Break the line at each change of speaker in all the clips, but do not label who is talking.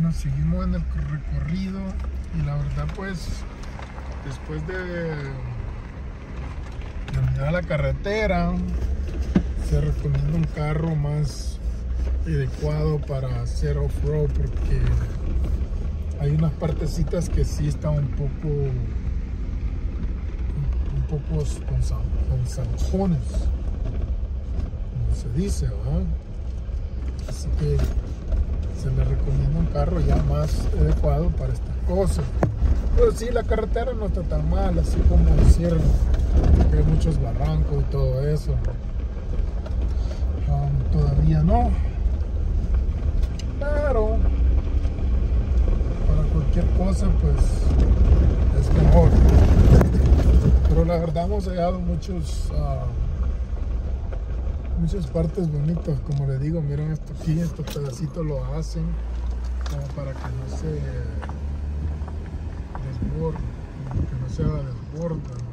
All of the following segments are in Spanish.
Bueno, seguimos en el recorrido y la verdad pues después de, de mirar la carretera se recomienda un carro más adecuado para hacer off-road porque hay unas partecitas que sí están un poco un poco con, zanjones como se dice ¿verdad? así que se le recomienda un carro ya más adecuado para estas cosas pero sí la carretera no está tan mal así como decir que hay muchos barrancos y todo eso. Um, todavía no. Pero para cualquier cosa pues es mejor. Pero la verdad hemos hallado muchos ah, muchas partes bonitas como le digo miren esto aquí estos pedacitos lo hacen como para que no se desborde que no se desborda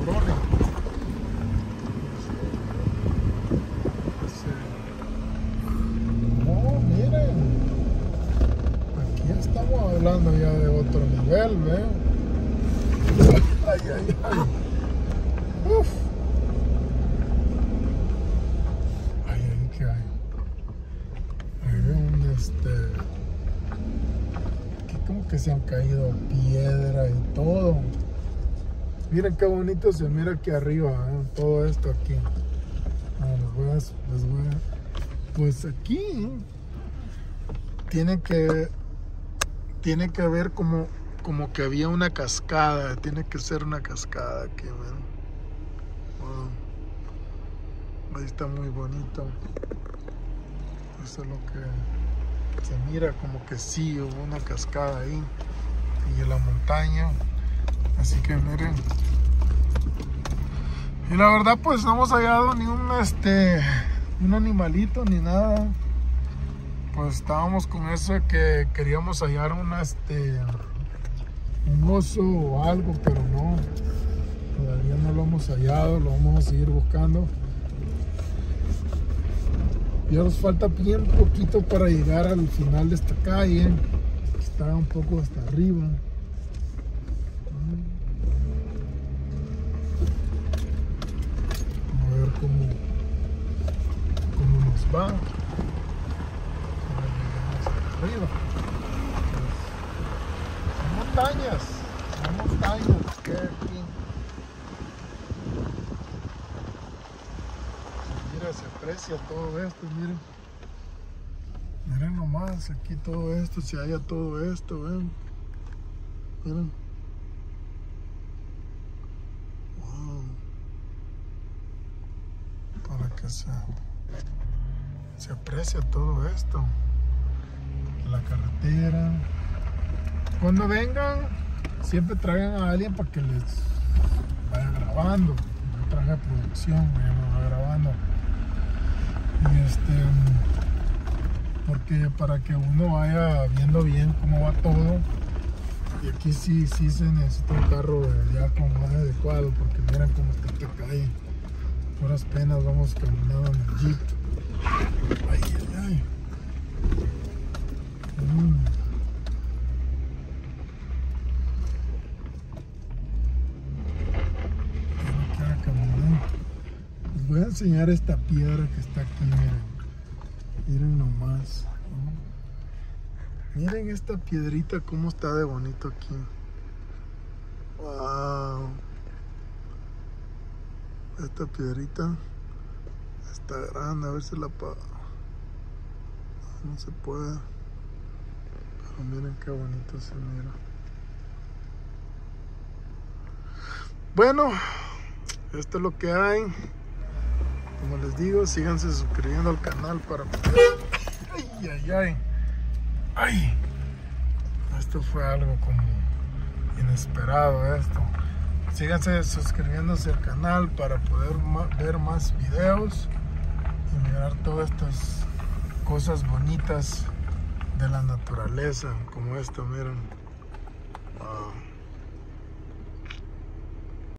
desborone. No, miren. Aquí estamos hablando ya de otro nivel, ¿ven? Ay, ay, ay. Uf. Ay, ay, ¿qué hay? Hay un este. Aquí como que se han caído piedra y todo. Miren qué bonito se mira aquí arriba, ¿eh? todo esto aquí. Ah, les voy a- Pues aquí tiene que tiene que haber como como que había una cascada, tiene que ser una cascada aquí. Wow. Ahí está muy bonito. Eso es lo que se mira como que sí hubo una cascada ahí y en la montaña. Así que miren. Y la verdad pues no hemos hallado ni un este un animalito ni nada. Pues estábamos con eso que queríamos hallar una este un oso o algo, pero no. Todavía no lo hemos hallado, lo vamos a seguir buscando. Ya nos falta bien poquito para llegar al final de esta calle. Está un poco hasta arriba. Vamos a ver cómo, cómo nos va. Arriba. Son montañas, son montañas se aprecia todo esto, miren. Miren nomás, aquí todo esto, se halla todo esto, ven. Miren. Wow. Para que se, se aprecia todo esto. La carretera. Cuando vengan, siempre traigan a alguien para que les vaya grabando. Yo traje producción, me va grabando. Este, porque para que uno vaya viendo bien cómo va todo. Y aquí sí, sí se necesita un carro ya con más adecuado, porque miren cómo está esta calle. Puras penas vamos caminando en el jeep. Ay, ay, ay. Mm. Ya no queda caminar. Les voy a enseñar esta piedra que está aquí, miren. Miren nomás. ¿no? Miren esta piedrita cómo está de bonito aquí. Wow. Esta piedrita está grande, a ver si la pa... No se puede. Pero miren qué bonito se mira. Bueno, esto es lo que hay. Como les digo, síganse suscribiendo al canal para poder... Ay, ay, ay. Ay. Esto fue algo como inesperado esto. Síganse suscribiéndose al canal para poder ver más videos y mirar todas estas cosas bonitas de la naturaleza como esto, miren. Wow.